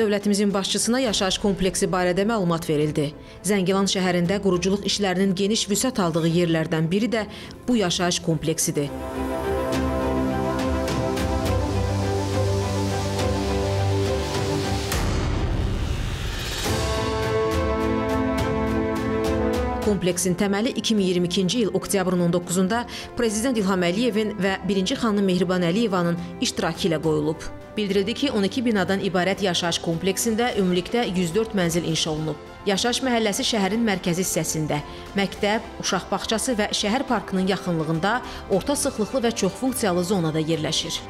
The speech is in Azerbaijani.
Dövlətimizin başçısına yaşayış kompleksi barədə məlumat verildi. Zəngilan şəhərində quruculuq işlərinin geniş vüsət aldığı yerlərdən biri də bu yaşayış kompleksidir. Kompleksin təməli 2022-ci il oktyabrın 19-da Prezident İlham Əliyevin və birinci xanım Mehriban Əliyevanın iştirakı ilə qoyulub. Bildirildi ki, 12 binadan ibarət yaşayış kompleksində ümumilikdə 104 mənzil inşa olunub. Yaşayış məhəlləsi şəhərin mərkəzi hissəsində, məktəb, uşaq bağçası və şəhər parkının yaxınlığında orta sıxlıqlı və çoxfunksiyalı zonada yerləşir.